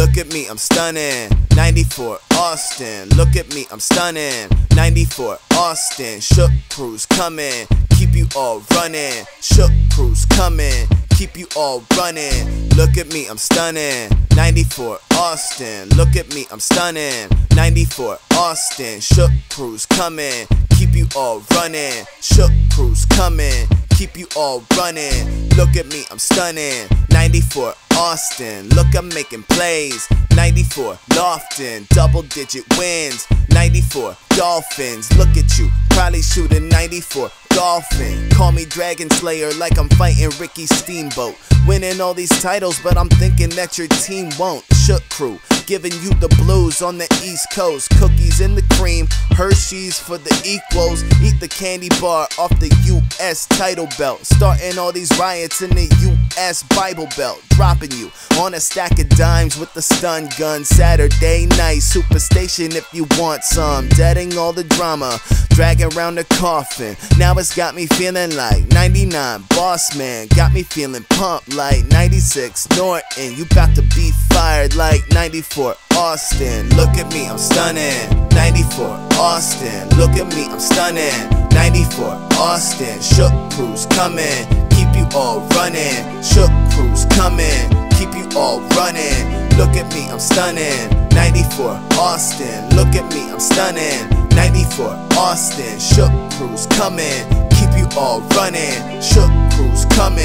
Look at me, I'm stunning. 94 Austin. Look at me, I'm stunning. 94 Austin. Shook crews coming. Keep you all running. Shook crews coming. Keep you all running. Look at me, I'm stunning. 94 Austin. Look at me, I'm stunning. 94 Austin. Shook crews coming. Keep you all running. Shook crews coming. Keep you all running. Look at me, I'm stunning. 94 Austin. Look, I'm making plays. 94 Lofton. Double digit wins. 94 Dolphins. Look at you. Probably shooting 94 Dolphin. Call me Dragon Slayer like I'm fighting Ricky Steamboat. Winning all these titles, but I'm thinking that your team won't. Crew, giving you the blues on the East Coast. Cookies in the cream, Hershey's for the equals. Eat the candy bar off the U.S. title belt. Starting all these riots in the U.S. Bible Belt. Dropping you on a stack of dimes with the stun gun. Saturday night, Superstation if you want some. Deading all the drama, dragging around the coffin. Now it's got me feeling like 99 Boss Man. Got me feeling pumped like 96 Norton. You about to be fired like 94 Austin. Look at me, I'm stunning. 94 Austin. Look at me, I'm stunning. 94 Austin. Shook crews coming. Keep you all running. Shook crews coming. Keep you all running. Look at me, I'm stunning. 94 Austin. Look at me, I'm stunning. 94 Austin. Shook crews coming. Keep you all running. Shook crews coming.